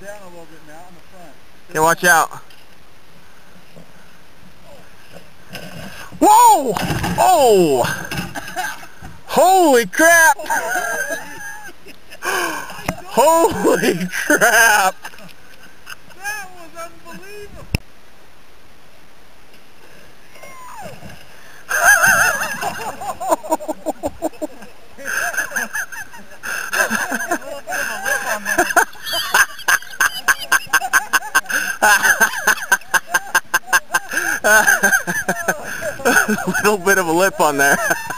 down a little bit now in the front. Okay, watch out. Whoa! Oh! Holy crap! Holy crap! That was unbelievable. little bit of a lip on there.